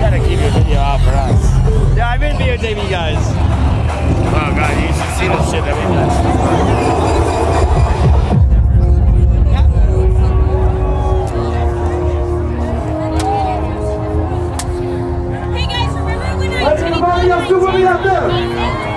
gotta keep your video out for us. Yeah, I've been videotaping you guys. Oh god, you should see the shit that we got. Hey guys, remember when I Hey, everybody else, do what we out there.